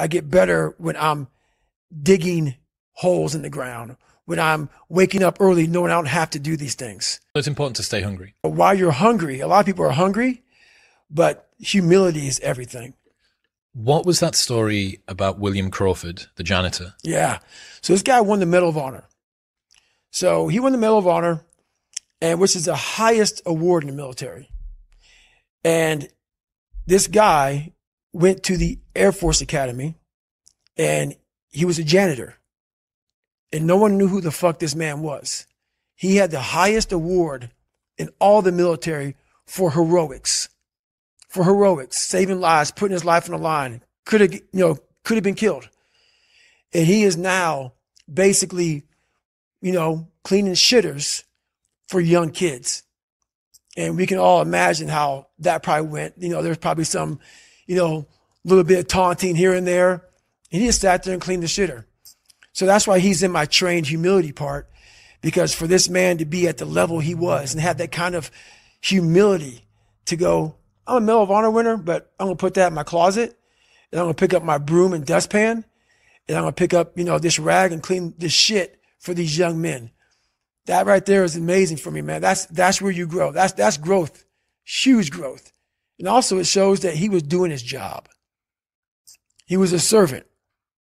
I get better when I'm digging holes in the ground, when I'm waking up early knowing I don't have to do these things. It's important to stay hungry. But while you're hungry, a lot of people are hungry, but humility is everything. What was that story about William Crawford, the janitor? Yeah. So this guy won the Medal of Honor. So he won the Medal of Honor, and which is the highest award in the military. And this guy went to the Air Force Academy and he was a janitor. And no one knew who the fuck this man was. He had the highest award in all the military for heroics. For heroics, saving lives, putting his life on the line. Could have, you know, could have been killed. And he is now basically, you know, cleaning shitters for young kids. And we can all imagine how that probably went. You know, there's probably some, you know, a little bit of taunting here and there. And he just sat there and cleaned the shitter. So that's why he's in my trained humility part, because for this man to be at the level he was and have that kind of humility to go, I'm a Medal of Honor winner, but I'm gonna put that in my closet, and I'm gonna pick up my broom and dustpan, and I'm gonna pick up, you know, this rag and clean this shit for these young men. That right there is amazing for me, man. That's that's where you grow. That's that's growth, huge growth. And also it shows that he was doing his job. He was a servant.